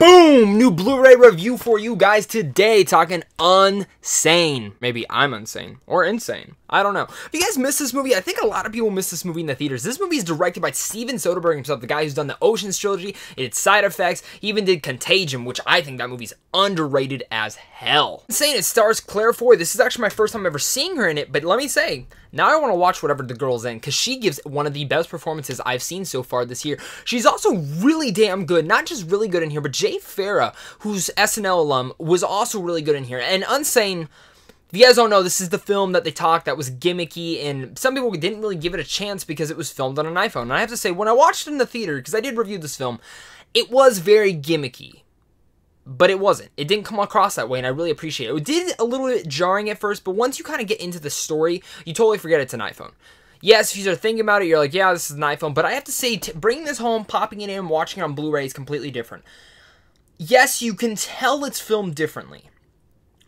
Boom! New Blu-ray review for you guys today, talking Unsane. Maybe I'm insane or insane. I don't know. If you guys missed this movie, I think a lot of people missed this movie in the theaters. This movie is directed by Steven Soderbergh himself, the guy who's done the Ocean's trilogy. Did Side Effects. He even did Contagion, which I think that movie's underrated as hell. Unsane it stars Claire Foy. This is actually my first time ever seeing her in it, but let me say, now I want to watch whatever the girl's in because she gives one of the best performances I've seen so far this year. She's also really damn good, not just really good in here, but Jay Pharoah, who's SNL alum, was also really good in here. And Unsane if you guys don't know, this is the film that they talked that was gimmicky, and some people didn't really give it a chance because it was filmed on an iPhone. And I have to say, when I watched it in the theater, because I did review this film, it was very gimmicky. But it wasn't. It didn't come across that way, and I really appreciate it. It did a little bit jarring at first, but once you kind of get into the story, you totally forget it's an iPhone. Yes, if you start thinking about it, you're like, yeah, this is an iPhone. But I have to say, bringing this home, popping it in, watching it on Blu-ray is completely different. Yes, you can tell it's filmed differently.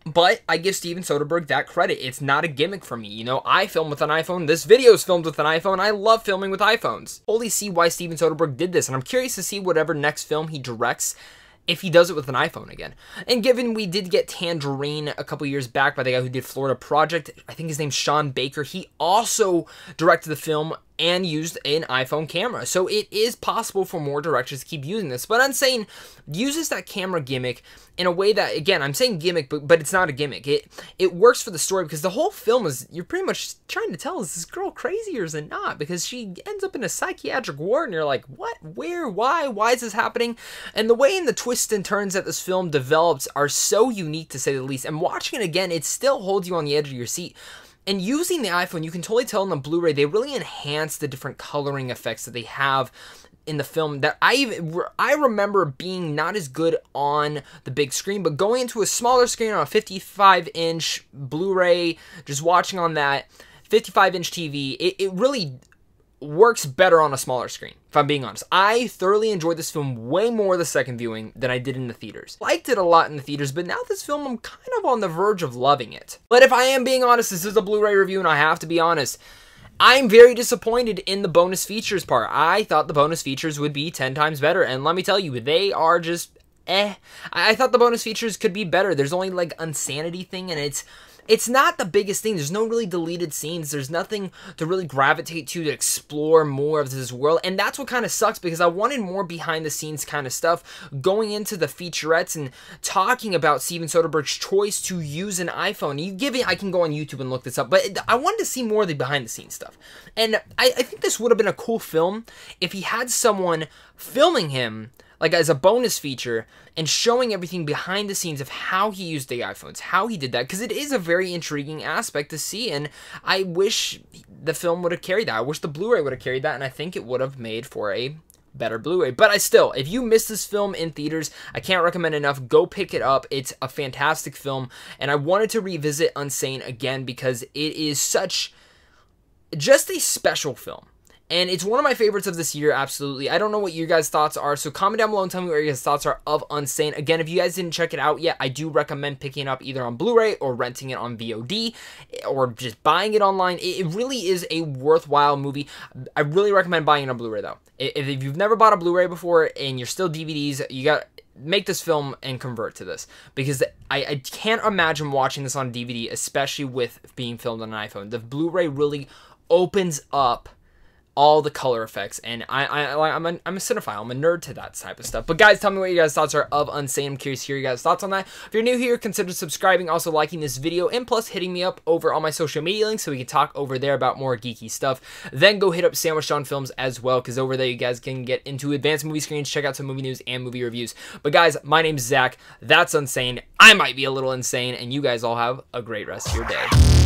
But I give Steven Soderbergh that credit. It's not a gimmick for me. You know, I film with an iPhone. This video is filmed with an iPhone. I love filming with iPhones. Totally see why Steven Soderbergh did this, and I'm curious to see whatever next film he directs if he does it with an iPhone again. And given we did get Tangerine a couple years back by the guy who did Florida Project, I think his name's Sean Baker, he also directed the film and used an iPhone camera. So it is possible for more directors to keep using this. But Unsane uses that camera gimmick in a way that, again, I'm saying gimmick, but, but it's not a gimmick. It it works for the story because the whole film is, you're pretty much trying to tell, is this girl crazy or is it not? Because she ends up in a psychiatric ward and you're like, what, where, why, why is this happening? And the way and the twists and turns that this film develops are so unique to say the least. And watching it again, it still holds you on the edge of your seat. And using the iPhone, you can totally tell in the Blu-ray, they really enhance the different coloring effects that they have in the film that I I remember being not as good on the big screen, but going into a smaller screen on a 55 inch Blu-ray, just watching on that 55 inch TV, it, it really works better on a smaller screen, if I'm being honest. I thoroughly enjoyed this film way more the second viewing than I did in the theaters. Liked it a lot in the theaters, but now this film, I'm kind of on the verge of loving it. But if I am being honest, this is a Blu-ray review, and I have to be honest, I'm very disappointed in the bonus features part. I thought the bonus features would be 10 times better, and let me tell you, they are just eh. I thought the bonus features could be better. There's only like insanity thing, and it's it's not the biggest thing. There's no really deleted scenes. There's nothing to really gravitate to to explore more of this world. And that's what kind of sucks because I wanted more behind the scenes kind of stuff going into the featurettes and talking about Steven Soderbergh's choice to use an iPhone. You give it, I can go on YouTube and look this up, but I wanted to see more of the behind the scenes stuff. And I, I think this would have been a cool film if he had someone filming him like as a bonus feature and showing everything behind the scenes of how he used the iPhones, how he did that, because it is a very intriguing aspect to see. And I wish the film would have carried that. I wish the Blu ray would have carried that, and I think it would have made for a better Blu-ray. But I still, if you missed this film in theaters, I can't recommend enough. Go pick it up. It's a fantastic film, and I wanted to revisit Unsane again because it is such just a special film. And it's one of my favorites of this year, absolutely. I don't know what your guys' thoughts are, so comment down below and tell me what your guys' thoughts are of Unsane. Again, if you guys didn't check it out yet, I do recommend picking it up either on Blu-ray or renting it on VOD eh, or just buying it online. It really is a worthwhile movie. I really recommend buying it on Blu-ray, though. If you've never bought a Blu-ray before and you're still DVDs, you got make this film and convert to this because I, I can't imagine watching this on DVD, especially with being filmed on an iPhone. The Blu-ray really opens up all the color effects and I, I I'm a, I'm a cinephile. I'm a nerd to that type of stuff. But guys tell me what you guys thoughts are of Unsane. I'm curious to hear you guys thoughts on that. If you're new here consider subscribing also liking this video and plus hitting me up over on my social media links so we can talk over there about more geeky stuff. Then go hit up Sandwich John Films as well because over there you guys can get into advanced movie screens check out some movie news and movie reviews. But guys my name's Zach. That's Unsane. I might be a little insane and you guys all have a great rest of your day